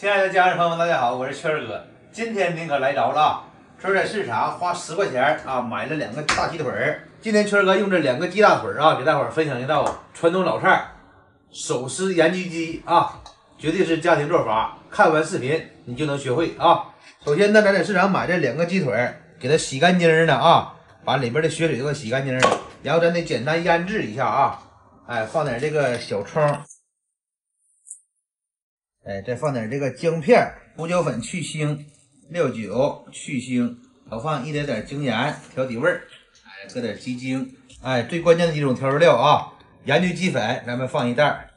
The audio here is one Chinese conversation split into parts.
亲爱的家人朋友们，大家好，我是圈儿哥。今天您可来着了啊！圈儿在市场花十块钱啊买了两个大鸡腿儿。今天圈儿哥用这两个鸡大腿儿啊，给大伙儿分享一道传统老菜——手撕盐焗鸡啊，绝对是家庭做法。看完视频你就能学会啊。首先呢，咱在市场买这两个鸡腿儿，给它洗干净的啊，把里边的血水都给洗干净了。然后咱得简单腌制一下啊，哎，放点这个小葱。哎，再放点这个姜片、胡椒粉去腥，料酒去腥，少放一点点精盐调底味。哎，搁点鸡精。哎，最关键的几种调味料啊，盐焗鸡粉咱们放一袋，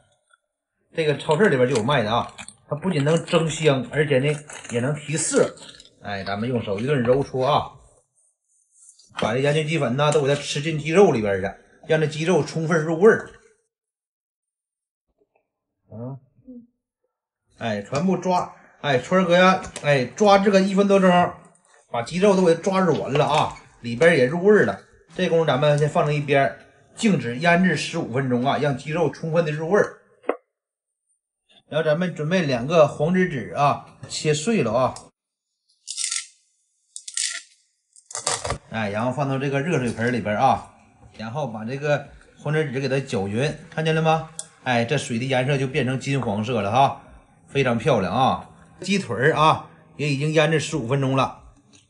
这个超市里边就有卖的啊。它不仅能增香，而且呢也能提色。哎，咱们用手一顿揉搓啊，把这盐焗鸡粉呢都给它吃进鸡肉里边去，让这鸡肉充分入味儿。嗯。哎，全部抓！哎，春哥呀，哎，抓这个一分多钟，把鸡肉都给抓软了啊，里边也入味了。这功夫咱们先放在一边，静止腌制十五分钟啊，让鸡肉充分的入味儿。然后咱们准备两个黄芝子啊，切碎了啊。哎，然后放到这个热水盆里边啊，然后把这个黄芝子给它搅匀，看见了吗？哎，这水的颜色就变成金黄色了哈。非常漂亮啊！鸡腿儿啊，也已经腌制十五分钟了。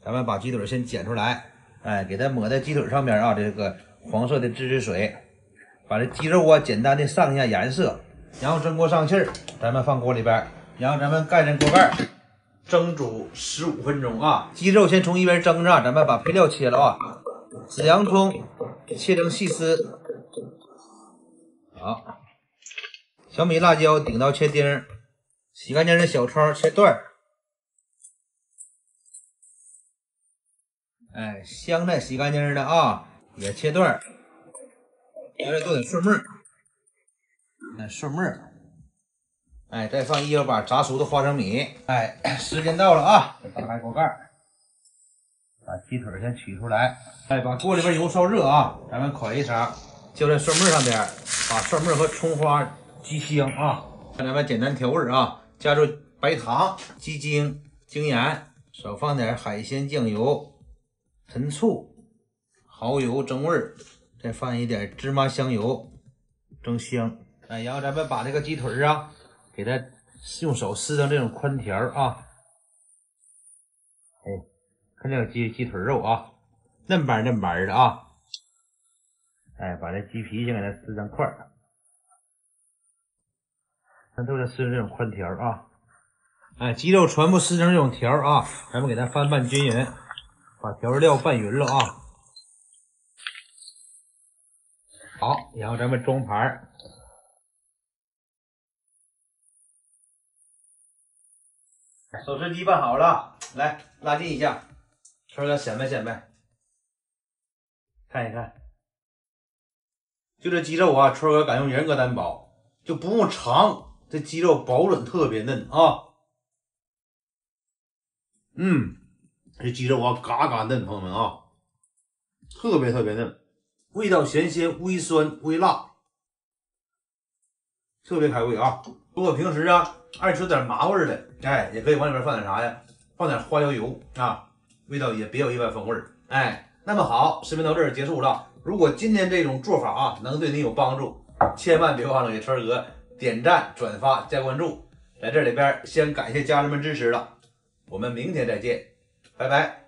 咱们把鸡腿先剪出来，哎，给它抹在鸡腿上面啊，这个黄色的汁汁水，把这鸡肉啊简单的上一下颜色，然后蒸锅上气儿，咱们放锅里边，然后咱们盖上锅盖，蒸煮十五分钟啊。鸡肉先从一边蒸着，咱们把配料切了啊，紫洋葱切成细丝，好，小米辣椒顶刀切丁。洗干净的小葱切段儿。哎，香菜洗干净的啊，也切段儿，再做点蒜末哎，蒜末哎，再放一小把炸熟的花生米，哎，时间到了啊，打开锅盖把鸡腿先取出来，哎，把锅里边油烧热啊，咱们㧟一勺，浇在蒜末上边，把蒜末和葱花激香啊，咱们简单调味啊。加入白糖、鸡精、精盐，少放点海鲜酱油、陈醋、蚝油增味儿，再放一点芝麻香油增香。哎，然后咱们把这个鸡腿啊，给它用手撕成这种宽条啊。哎，看这个鸡鸡腿肉啊，嫩白嫩白的啊。哎，把这鸡皮先给它撕成块儿。咱都是撕成这种宽条啊！哎，鸡肉全部撕成这种条啊！咱们给它翻拌均匀，把调味料拌匀了啊！好，然后咱们装盘手撕鸡拌好了，来拉近一下，春哥显摆显摆，看一看，就这鸡肉啊，春哥敢用人格担保，就不用尝。这鸡肉保准特别嫩啊！嗯，这鸡肉啊，嘎嘎嫩，朋友们啊，特别特别嫩，味道咸鲜，微酸微辣，特别开胃啊！如果平时啊爱吃点麻味的，哎，也可以往里边放点啥呀？放点花椒油啊，味道也别有一番风味哎，那么好，视频到这儿结束了。如果今天这种做法啊能对你有帮助，千万别忘了给川哥。点赞、转发、加关注，在这里边先感谢家人们支持了，我们明天再见，拜拜。